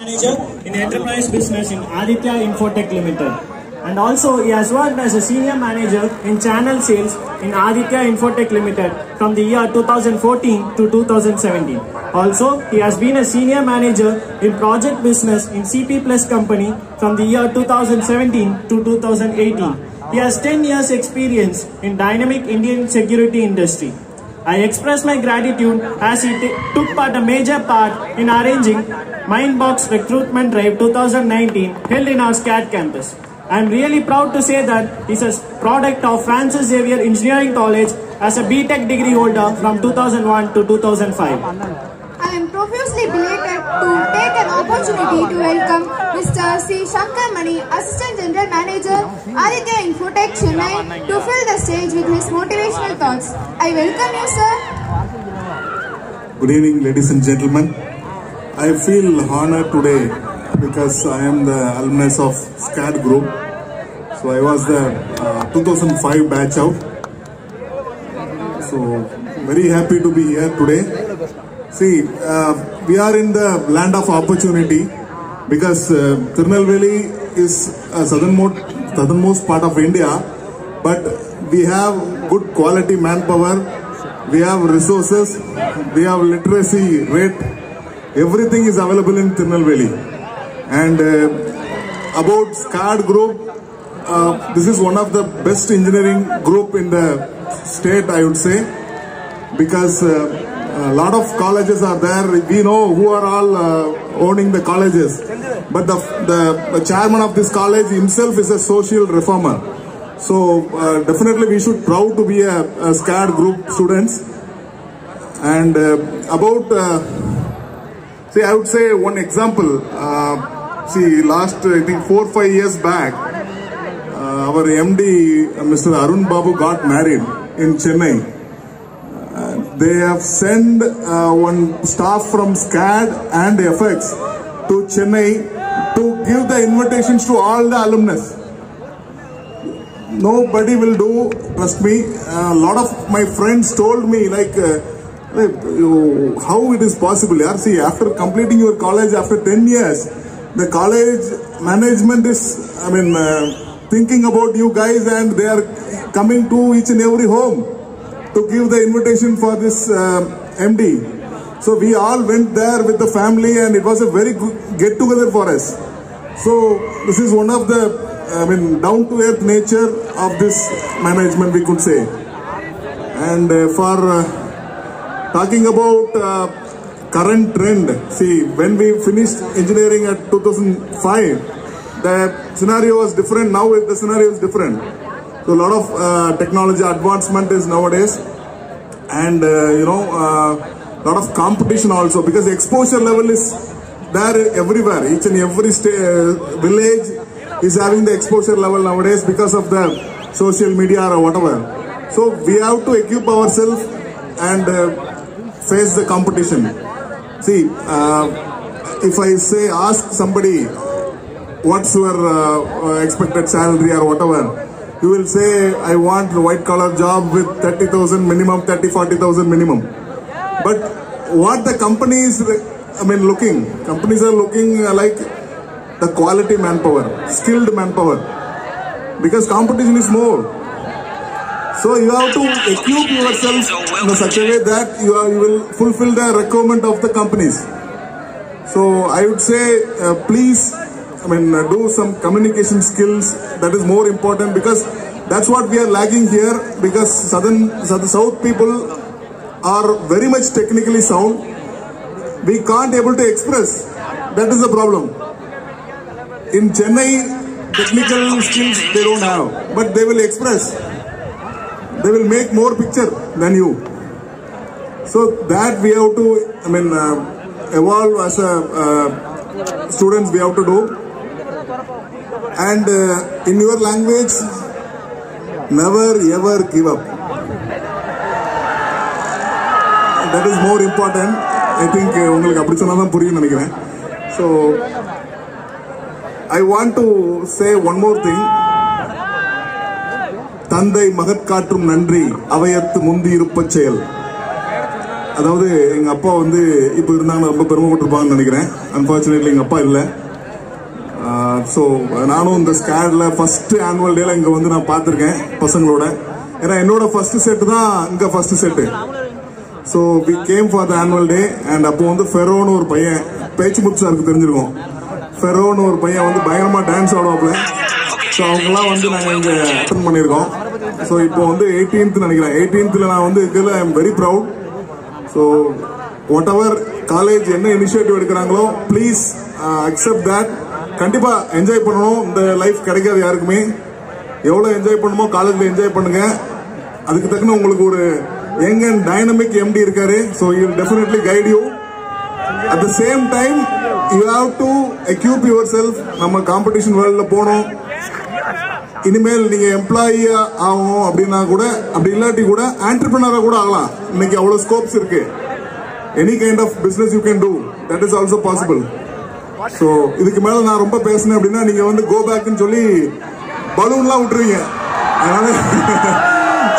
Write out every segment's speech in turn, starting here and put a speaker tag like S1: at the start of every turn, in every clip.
S1: manager in enterprise business in Aditya Infotech Limited. And also he has worked as a senior manager in channel sales in Aditya Infotech Limited from the year 2014 to 2017. Also, he has been a senior manager in project business in CP Plus company from the year 2017 to 2018. He has 10 years experience in dynamic Indian security industry. I express my gratitude as he took part a major part in arranging Mindbox Recruitment Drive 2019 held in our SCAD campus. I am really proud to say that he's a product of Francis Xavier Engineering College as a BTech degree holder from 2001 to 2005.
S2: I am profusely delighted to take an opportunity to welcome Mr. C. Shankar Mani, Assistant General Manager, Aditya Infotech Chennai, to fill the stage with his motivational thoughts. I welcome you, sir.
S3: Good evening, ladies and gentlemen. I feel honored today because I am the alumnus of SCAD Group. So I was the uh, 2005 batch out. So very happy to be here today. See, uh, we are in the land of opportunity because uh, Tirunelveli is a southernmost, southernmost part of India, but we have good quality manpower, we have resources, we have literacy rate, everything is available in Tirunelveli. And uh, about SCAD group, uh, this is one of the best engineering group in the state, I would say, because uh, a lot of colleges are there. We know who are all uh, owning the colleges, but the, the the chairman of this college himself is a social reformer. So uh, definitely we should proud to be a, a SCAD group students. And uh, about uh, see, I would say one example. Uh, see, last I think four five years back, uh, our MD, Mr. Arun Babu, got married in Chennai. Uh, they have sent uh, one staff from SCAD and FX to Chennai to give the invitations to all the alumnus. Nobody will do, trust me. A lot of my friends told me like, uh, you, how it is possible. Yeah? See, after completing your college after 10 years, the college management is, I mean, uh, thinking about you guys and they are coming to each and every home to give the invitation for this uh, MD. So we all went there with the family and it was a very good get together for us. So this is one of the, I mean, down to earth nature of this management we could say. And uh, for uh, talking about uh, current trend, see when we finished engineering at 2005, the scenario was different. Now the scenario is different. So a lot of uh, technology advancement is nowadays, and uh, you know, a lot of competition also because the exposure level is there everywhere. Each and every uh, village is having the exposure level nowadays because of the social media or whatever. So we have to equip ourselves and uh, face the competition. See, uh, if I say ask somebody what's your uh, uh, expected salary or whatever, you will say I want a white collar job with 30,000 minimum, 30, 40,000 minimum. But what the company is, I mean, looking, companies are looking uh, like the quality manpower, skilled manpower, because competition is more. So you have to equip yourself in such a way that you, are, you will fulfill the requirement of the companies. So I would say, uh, please, I mean, uh, do some communication skills. That is more important because that's what we are lagging here. Because southern, south, south people are very much technically sound. We can't able to express. That is the problem. In Chennai, technical skills they don't have, but they will express. They will make more picture than you. So that we have to, I mean, uh, evolve as a uh, students. We have to do, and uh, in your language, never ever give up. That is more important. I think uh, உங்களுக்கு அப்படி சொன்னா தான் புரியும் நினைக்கிறேன். So I want to say one more thing தந்தை மகற்காற்றும் நன்றி அவையத்து முந்தி இருப்ப செயல். அதாவது எங்க அப்பா வந்து இப்போ இருந்தாங்க ரொம்ப பெருமைப்பட்டிருப்பாங்கன்னு நினைக்கிறேன். அன்பார்ச்சுனேட்லி எங்க அப்பா இல்லை. ஸோ நானும் இந்த ஸ்கேடில் ஃபர்ஸ்ட் ஆனுவல் டேல இங்கே வந்து நான் பார்த்துருக்கேன் பசங்களோட. ஏன்னா என்னோட ஃபர்ஸ்ட் செட் தான் இங்கே first set so we came for the annual day and அப்போ வந்து ஃபெரோன்னு ஒரு பையன் பேச்சு முத்து சாருக்கு தெரிஞ்சிருக்கும். ஃபெரோன்னு ஒரு பையன் வந்து பயங்கரமாக டான்ஸ் ஆடுவாப்ல ஸோ அவங்கெல்லாம் வந்து நாங்கள் இங்கே அட்டன் பண்ணியிருக்கோம். ஸோ இப்போ வந்து எயிட்டீன்த் நினைக்கிறேன். எயிட்டீன்த்தில் நான் வந்து இதில் I am very proud so whatever college என்ன இனிஷியேட்டிவ் எடுக்கிறாங்களோ ப்ளீஸ் அக்செப்ட் தட் கண்டிப்பா என்ஜாய் பண்ணணும். இந்த லைஃப் கிடைக்காது யாருக்குமே. எவ்வளவு என்ஜாய் பண்ணுமோ காலேஜ்ல என்ஜாய் பண்ணுங்க. அதுக்கு தக்கன உங்களுக்கு ஒரு யங் அண்ட் டைனமிக் எம்டி இருக்காரு. So you definitely guide you at the same time you have to equip yourself நம்ம காம்படிஷன் வேர்ல்ட்ல போனோம். இனிமேல் நீங்க எம்ப்ளாயியா ஆகணும் அப்படின்னா கூட அப்படி இல்லாட்டி கூட ஆண்டர்பிரினரா கூட ஆகலாம். இன்னைக்கு அவ்வளவு ஸ்கோப்ஸ் இருக்கு. Any kind of business you can do that is also possible so இதுக்கு மேலே நான் ரொம்ப பேசினேன் அப்படின்னா நீங்கள் வந்து கோ பேக்னு சொல்லி பலூன்லாம் விட்டுருவீங்க. அதனால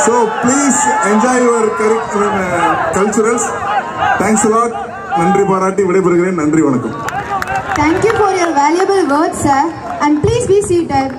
S3: so please enjoy your culturals thanks lot நன்றி பாராட்டி விடைபெறுகிறேன். நன்றி வணக்கம்.
S2: Thank you for your valuable words, sir. And please be seated.